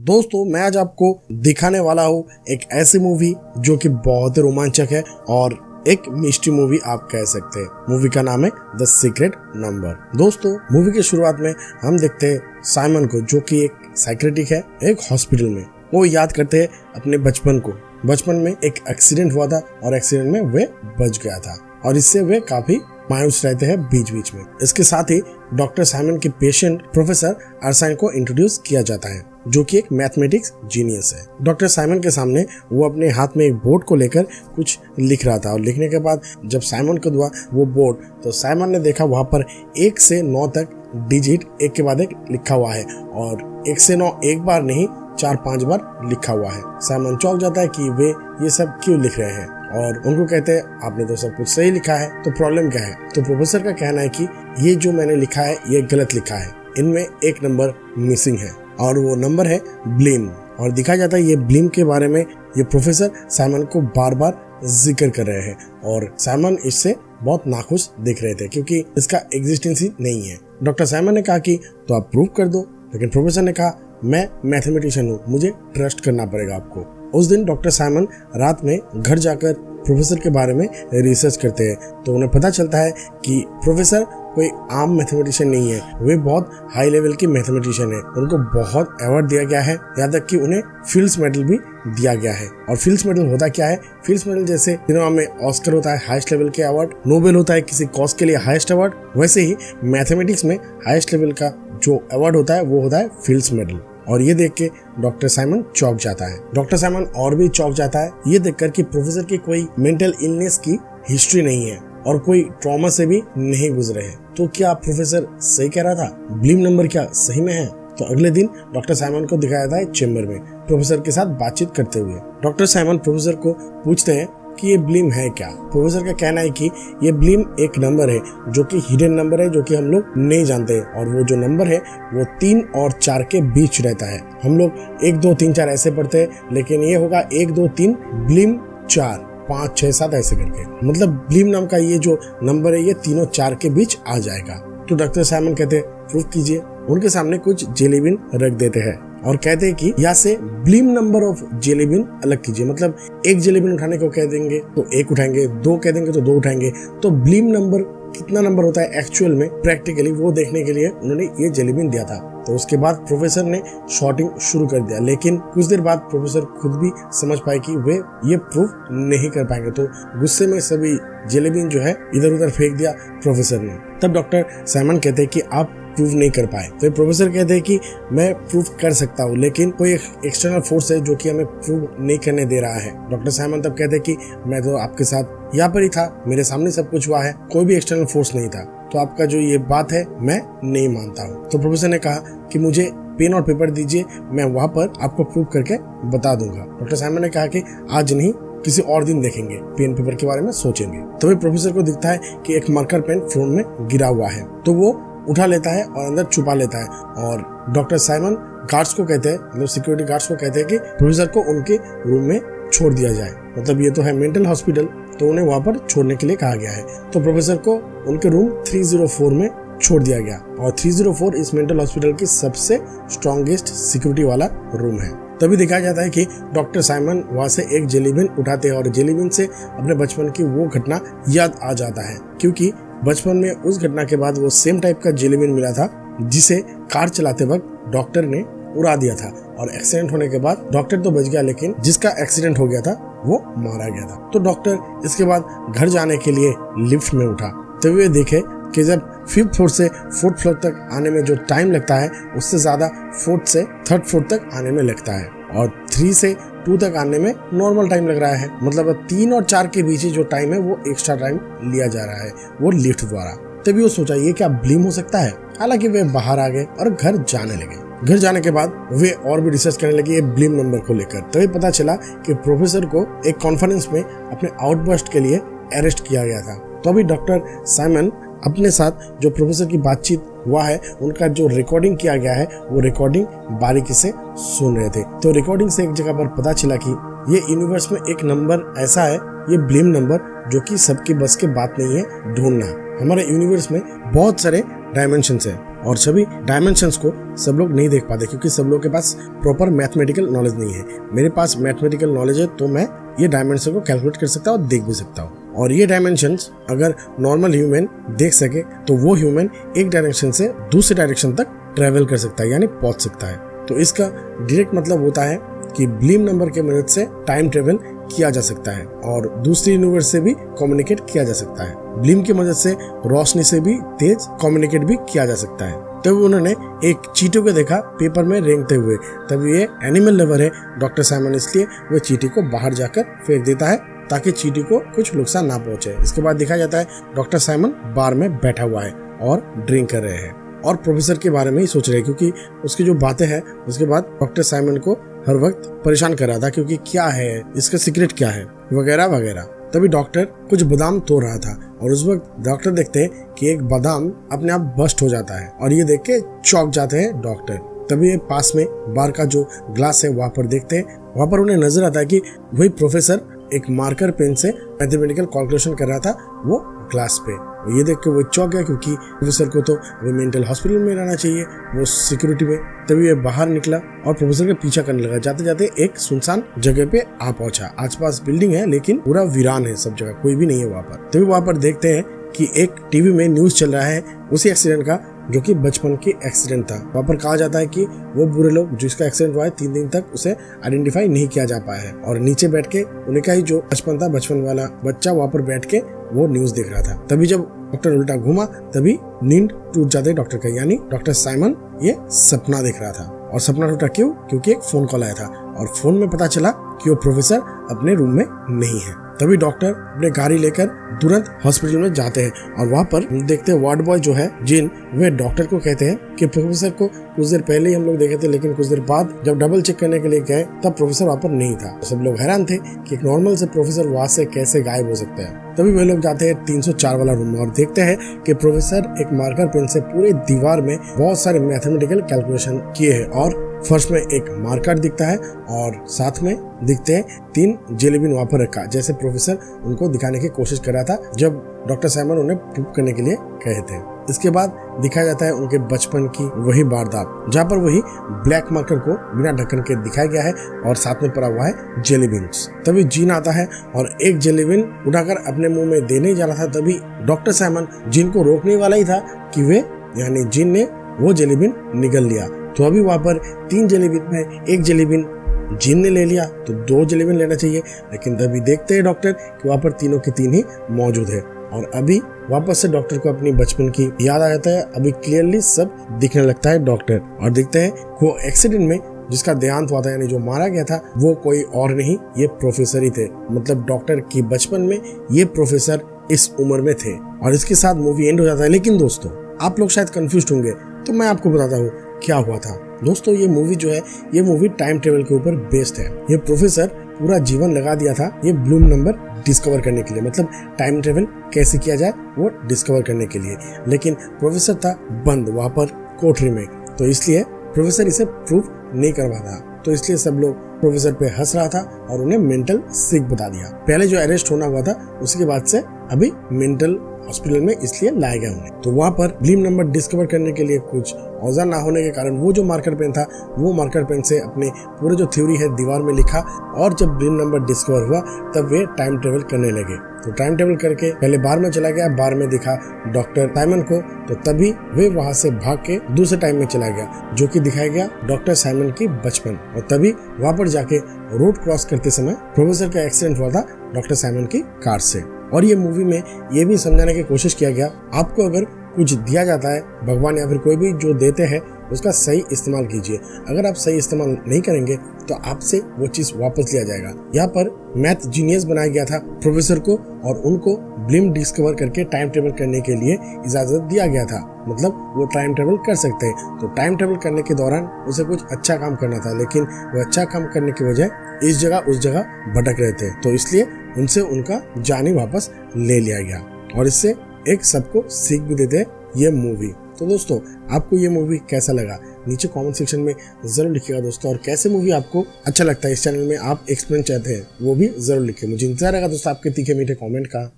दोस्तों, मैं आज आपको दिखाने वाला हूँ एक ऐसी मूवी जो कि बहुत ही रोमांचक है और एक मिस्ट्री मूवी आप कह सकते हैं। मूवी का नाम है द सीक्रेट नंबर दोस्तों मूवी की शुरुआत में हम देखते हैं साइमन को, जो कि एक साइक्रेटिक है, एक हॉस्पिटल में। वो याद करते हैं अपने बचपन को। बचपन में एक एक्सीडेंट हुआ था और एक्सीडेंट में वे बच गया था। और इससे वे काफ़ी मायूस रहते हैं बीच बीच में। इसके साथ ही डॉक्टर साइमन के पेशेंट प्रोफेसर अरसाइन को इंट्रोड्यूस किया जाता है। जो कि एक मैथमेटिक्स जीनियस है। डॉक्टर साइमन के सामने वो अपने हाथ में एक बोर्ड को लेकर कुछ लिख रहा था और लिखने के बाद जब साइमन को दुआ वो बोर्ड तो साइमन ने देखा वहाँ पर एक से नौ तक डिजिट एक के बाद एक लिखा हुआ है और एक से नौ एक बार नहीं, चार पाँच बार लिखा हुआ है। साइमन चौक जाता है कि वे ये सब क्यों लिख रहे हैं और उनको कहते हैं, आपने तो सब कुछ सही लिखा है तो प्रॉब्लम क्या है? तो प्रोफेसर का कहना है कि ये जो मैंने लिखा है, ये गलत लिखा है। इनमें एक नंबर मिसिंग है। और वो नंबर है ब्लीम। और दिखा जाता है ये ब्लीम के बारे में ये प्रोफेसर साइमन को बार बार ज़िक्र कर रहे हैं और साइमन इससे बहुत नाखुश दिख रहे थे क्योंकि इसका एग्जिस्टेंस नहीं है। डॉक्टर साइमन ने कहा कि तो आप प्रूव कर दो। लेकिन प्रोफेसर ने कहा, मैं मैथमेटिशियन हूँ, मुझे ट्रस्ट करना पड़ेगा आपको। उस दिन डॉक्टर साइमन रात में घर जाकर प्रोफेसर के बारे में रिसर्च करते हैं। तो उन्हें पता चलता है कि प्रोफेसर कोई आम मैथमेटिशियन नहीं है। वे बहुत हाई लेवल के मैथमेटिशियन है। उनको बहुत अवार्ड दिया गया है। यहाँ तक कि उन्हें फील्ड्स मेडल भी दिया गया है। और फील्ड्स मेडल होता क्या है? फील्ड्स मेडल जैसे सिनेमा में ऑस्कर होता है हाईएस्ट लेवल के अवार्ड नोबेल होता है किसी कॉज के लिए हाईएस्ट अवार्ड वैसे ही मैथमेटिक्स में हाईएस्ट लेवल का जो अवार्ड होता है, वो होता है फील्ड्स मेडल और ये देख के डॉक्टर साइमन चौक जाता है। डॉक्टर साइमन और भी चौक जाता है। ये देखकर कि प्रोफेसर की कोई मेंटल इलनेस की हिस्ट्री नहीं है। और कोई ट्रॉमा से भी नहीं गुजरे हैं। तो क्या प्रोफेसर सही कह रहा था? ब्लीम नंबर क्या सही में है? तो अगले दिन डॉक्टर साइमन को दिखाया था चेम्बर में, प्रोफेसर के साथ बातचीत करते हुए। डॉक्टर साइमन प्रोफेसर को पूछते हैं कि ये ब्लीम है क्या? प्रोफेसर का कहना है कि ये ब्लीम एक नंबर है, जो कि हिडन नंबर है, जो कि हम लोग नहीं जानते और वो जो नंबर है, वो तीन और चार के बीच रहता है। हम लोग एक, दो, तीन, चार ऐसे पढ़ते हैं, लेकिन ये होगा एक, दो, तीन, ब्लीम, चार। पाँच, छह, सात ऐसे करके। मतलब ब्लीम नाम का ये जो नंबर है, ये तीनों चार के बीच आ जाएगा। तो डॉक्टर साइमन कहते हैं प्रूफ कीजिए। उनके सामने कुछ जेलीबिन रख देते हैं और कहते हैं कि, यहाँ से ब्लीम नंबर ऑफ़ जेलीबिन अलग कीजिए। मतलब एक जेलीबिन उठाने को कह देंगे तो एक उठाएँगे, दो कह देंगे तो दो उठाएँगे। तो ब्लीम नंबर कितना नंबर होता है एक्चुअल में प्रैक्टिकली वो देखने के लिए उन्होंने ये जेलीबिन दिया था। तो उसके बाद प्रोफेसर ने शॉटिंग शुरू कर दिया। लेकिन कुछ देर बाद प्रोफेसर खुद भी समझ पाए कि वे ये प्रूफ नहीं कर पाएँगे। तो गुस्से में सभी जेलीबिन जो है इधर उधर फेंक दिया प्रोफेसर ने। तब डॉक्टर साइमन कहते हैं कि आप प्रूव नहीं कर पाए। तो प्रोफेसर कहते हैं कि मैं प्रूव कर सकता हूँ, लेकिन कोई एक्सटर्नल फोर्स है जो कि हमें प्रूव नहीं करने दे रहा है। डॉक्टर साइमन तब कहते हैं कि मैं तो आपके साथ यहाँ पर ही था, मेरे सामने सब कुछ हुआ है, कोई भी एक्सटर्नल फोर्स नहीं था। तो आपका जो ये बात है, मैं नहीं मानता हूँ। तो प्रोफेसर ने कहा कि मुझे पेन और पेपर दीजिए, मैं वहाँ पर आपको प्रूव करके बता दूँगा। डॉक्टर साइमन ने कहा कि आज नहीं, किसी और दिन देखेंगे। पेन पेपर के बारे में सोचेंगे। तभी तो प्रोफेसर को दिखता है कि एक मार्कर पेन फ्लोर में गिरा हुआ है। तो वो उठा लेता है और अंदर छुपा लेता है। और डॉक्टर साइमन गार्ड्स को कहते हैं मतलब सिक्योरिटी गार्ड्स को कहते हैं कि प्रोफेसर को उनके रूम में छोड़ दिया जाए। मतलब ये तो है मेंटल हॉस्पिटल तो उन्हें वहाँ पर छोड़ने के लिए कहा गया है। तो प्रोफेसर को उनके रूम 304 में छोड़ दिया गया और 304 इस मेंटल हॉस्पिटल की सबसे स्ट्रॉन्गेस्ट सिक्योरिटी वाला रूम है। तभी दिखाया जाता है कि डॉक्टर साइमन वहाँ से एक जेलीबिन उठाते हैं और जेलीबिन से अपने बचपन की वो घटना याद आ जाता है। क्योंकि बचपन में उस घटना के बाद वो सेम टाइप का जेलीबिन मिला था, जिसे कार चलाते वक्त डॉक्टर ने उड़ा दिया था और एक्सीडेंट होने के बाद डॉक्टर तो बच गया, लेकिन जिसका एक्सीडेंट हो गया था वो मारा गया था। तो डॉक्टर इसके बाद घर जाने के लिए लिफ्ट में उठा। तभी वे देखे कि जब फिफ्थ फ्लोर से फोर्थ फ्लोर तक आने में जो टाइम लगता है, उससे ज़्यादा फोर्थ से थर्ड फ्लोर तक आने में लगता है। और थ्री से टू तक आने में नॉर्मल टाइम लग रहा है। मतलब तीन और चार के बीच जो टाइम है, वो एक्स्ट्रा टाइम लिया जा रहा है, वो लिफ्ट द्वारा। तभी वो सोचा, ये क्या ब्लीम हो सकता है? हालाँकि वे बाहर आ गए और घर जाने लगे। घर जाने के बाद वे और भी रिसर्च करने लगे ये ब्लीम नंबर को लेकर। तभी पता चला कि प्रोफेसर को एक कॉन्फ्रेंस में अपने आउटबर्स्ट के लिए अरेस्ट किया गया था। तो अभी डॉक्टर साइमन अपने साथ जो प्रोफेसर की बातचीत हुआ है, उनका जो रिकॉर्डिंग किया गया है, वो रिकॉर्डिंग बारीकी से सुन रहे थे। तो रिकॉर्डिंग से एक जगह पर पता चला कि ये यूनिवर्स में एक नंबर ऐसा है, ये ब्लीम नंबर जो कि सबके बस के बात नहीं है, ढूंढना। हमारे यूनिवर्स में बहुत सारे डायमेंशन है। और सभी डायमेंशन को सब लोग नहीं देख पाते, क्योंकि सब लोग के पास प्रॉपर मैथमेटिकल नॉलेज नहीं है। मेरे पास मैथमेटिकल नॉलेज है तो मैं ये डायमेंशन को कैलकुलेट कर सकता हूँ और देख भी सकता हूँ। और ये डायमेंशन अगर नॉर्मल ह्यूमन देख सके तो वो ह्यूमन एक डायरेक्शन से दूसरे डायरेक्शन तक ट्रेवल कर सकता है, यानी पहुँच सकता है। तो इसका डायरेक्ट मतलब होता है कि ब्लीम नंबर के मदद से टाइम ट्रेवल किया जा सकता है और दूसरे यूनिवर्स से भी कम्युनिकेट किया जा सकता है। ब्लीम की मदद से, रोशनी से भी तेज कम्युनिकेट भी किया जा सकता है। तब उन्होंने एक चीटो को देखा पेपर में रेंगते हुए। तब ये एनिमल लवर है डॉक्टर साइमन इसलिए वो चीटी को बाहर जाकर फेंक देता है, ताकि चीटी को कुछ नुकसान ना पहुँचे। इसके बाद दिखाया जाता है डॉक्टर साइमन बार में बैठा हुआ है और ड्रिंक कर रहे हैं। और प्रोफेसर के बारे में ही सोच रहे हैं, क्योंकि उसकी जो बातें हैं, उसके बाद डॉक्टर साइमन को हर वक्त परेशान कर रहा था क्योंकि क्या है, इसका सीक्रेट क्या है, वगैरह वगैरह। तभी डॉक्टर कुछ बादाम तोड़ रहा था और उस वक्त डॉक्टर देखते हैं कि एक बादाम अपने आप बस्ट हो जाता है और ये देख के चौक जाते हैं डॉक्टर तभी पास में बार का जो ग्लास है, वहाँ पर देखते हैं, वहाँ पर उन्हें नज़र आता है कि वही प्रोफेसर एक मार्कर पेन से मैथमेटिकल कैलकुलेशन कर रहा था, वो क्लास पे। ये देख के वो चौक गया क्योंकि प्रोफेसर को तो अभी मेंटल हॉस्पिटल में रहना चाहिए, वो सिक्योरिटी में। तभी ये बाहर निकला और प्रोफेसर का पीछा करने लगा। जाते जाते एक सुनसान जगह पे आ पहुँचा। आसपास बिल्डिंग है, लेकिन पूरा वीरान है सब जगह, कोई भी नहीं है वहाँ पर। तभी वहाँ पर देखते हैं कि एक टीवी में न्यूज़ चल रहा है, उसी एक्सीडेंट का जो कि बचपन की एक्सीडेंट था। वहाँ पर कहा जाता है कि वो बुरे लोग जिसका एक्सीडेंट हुआ है, तीन दिन तक उसे आइडेंटिफाई नहीं किया जा पाया है। और नीचे बैठ के उन्हें का ही जो बचपन था, बचपन वाला बच्चा वहाँ पर बैठ के वो न्यूज़ देख रहा था। तभी जब डॉक्टर उल्टा घूमा, तभी नींद टूट जाते डॉक्टर का, यानी डॉक्टर साइमन ये सपना देख रहा था। और सपना टूटा क्यों? क्योंकि एक फ़ोन कॉल आया था। और फ़ोन में पता चला कि वो प्रोफेसर अपने रूम में नहीं है। तभी डॉक्टर अपने गाड़ी लेकर तुरंत हॉस्पिटल में जाते हैं और वहाँ पर देखते हैं वार्ड बॉय जो है, जिन, वे डॉक्टर को कहते हैं कि प्रोफेसर को कुछ देर पहले ही हम लोग देखे थे, लेकिन कुछ देर बाद जब डबल चेक करने के लिए गए, तब प्रोफेसर वहाँ पर नहीं था। सब लोग हैरान थे कि एक नॉर्मल से प्रोफेसर वहाँ से कैसे गायब हो सकते हैं। तभी वे लोग जाते हैं 304 वाला रूम में और देखते हैं कि प्रोफेसर एक मार्कर पेन से पूरे दीवार में बहुत सारे मैथमेटिकल कैलकुलेशन किए हैं और फ़र्स्ट में एक मार्कर दिखता है और साथ में दिखते हैं तीन जेलीबिन वहाँ पर रखा। जैसे प्रोफेसर उनको दिखाने की कोशिश कर रहा था, जब डॉक्टर साइमन उन्हें प्रूव करने के लिए कहे थे। इसके बाद दिखाया जाता है उनके बचपन की वही वारदात, जहाँ पर वही ब्लैक मार्कर को बिना ढक्कन के दिखाया गया है और साथ में पड़ा हुआ है जेलीबिन तभी जीन आता है और एक जेलीबिन उठाकर अपने मुँह में देने जा रहा था, तभी डॉक्टर साइमन जिन को रोकने वाला ही था कि वे, यानी जिन ने वो जेलीबिन निगल लिया। तो अभी वहाँ पर तीन जेलीबिन में एक जेलीबिन जिन ने ले लिया तो दो जेलीबिन लेना चाहिए। लेकिन तभी देखते हैं डॉक्टर कि वहाँ पर तीनों के तीन ही मौजूद है। और अभी वापस से डॉक्टर को अपनी बचपन की याद आ जाता है। अभी क्लियरली सब दिखने लगता है डॉक्टर। और देखते हैं वो एक्सीडेंट में जिसका देहांत हुआ था, यानी जो मारा गया था, वो कोई और नहीं, ये प्रोफेसर ही थे। मतलब डॉक्टर की बचपन में ये प्रोफेसर इस उम्र में थे। और इसके साथ मूवी एंड हो जाता है। लेकिन दोस्तों, आप लोग शायद कंफ्यूज होंगे। तो मैं आपको बताता हूँ क्या हुआ था। दोस्तों, ये मूवी जो है, ये मूवी टाइम ट्रेवल के ऊपर बेस्ड है। ये प्रोफेसर पूरा जीवन लगा दिया था ये ब्लूम नंबर डिस्कवर करने के लिए। मतलब टाइम ट्रेवल कैसे किया जाए, वो डिस्कवर करने के लिए। लेकिन प्रोफेसर था बंद वहाँ पर कोठरी में। तो इसलिए प्रोफेसर इसे प्रूव नहीं करवा था तो इसलिए सब लोग प्रोफेसर पे हंस रहा था और उन्हें मेंटल सिक बता दिया। पहले जो अरेस्ट होना हुआ था, उसके बाद से अभी मेंटल हॉस्पिटल में इसलिए लाया गया उन्हें तो वहाँ पर ब्लीम नंबर डिस्कवर करने के लिए कुछ औज़ार ना होने के कारण वो जो मार्कर पेन था, वो मार्कर पेन से अपने पूरे जो थ्योरी है दीवार में लिखा और जब ब्लीम नंबर डिस्कवर हुआ, तब वे टाइम ट्रेवल करने लगे। तो टाइम टेबल करके पहले बार में चला गया, बार में दिखा डॉक्टर साइमन को तो तभी वे वहाँ से भाग के दूसरे टाइम में चला गया, जो कि दिखाया गया डॉक्टर साइमन की बचपन। और तभी वहाँ पर जाके रोड क्रॉस करते समय प्रोफेसर का एक्सीडेंट हुआ था डॉक्टर साइमन की कार से। और ये मूवी में ये भी समझाने की कोशिश किया गया, आपको अगर कुछ दिया जाता है, भगवान या फिर कोई भी जो देते हैं, उसका सही इस्तेमाल कीजिए। अगर आप सही इस्तेमाल नहीं करेंगे तो आपसे वो चीज़ वापस लिया जाएगा। यहाँ पर मैथ जीनियस बनाया गया था प्रोफेसर को और उनको ब्लिम डिस्कवर करके टाइम टेबल करने के लिए इजाज़त दिया गया था। मतलब वो टाइम टेबल कर सकते हैं। तो टाइम टेबल करने के दौरान उसे कुछ अच्छा काम करना था, लेकिन वो अच्छा काम करने की वजह इस जगह, उस जगह भटक रहे थे। तो इसलिए उनसे उनका जानी वापस ले लिया गया। और इससे एक सबको सीख भी देते ये मूवी तो दोस्तों, आपको ये मूवी कैसा लगा? नीचे कमेंट सेक्शन में ज़रूर लिखिएगा दोस्तों। और कैसे मूवी आपको अच्छा लगता है इस चैनल में आप एक्सप्लेन चाहते हैं, वो भी ज़रूर लिखिए। मुझे इंतज़ार रहेगा दोस्तों आपके तीखे मीठे कमेंट का।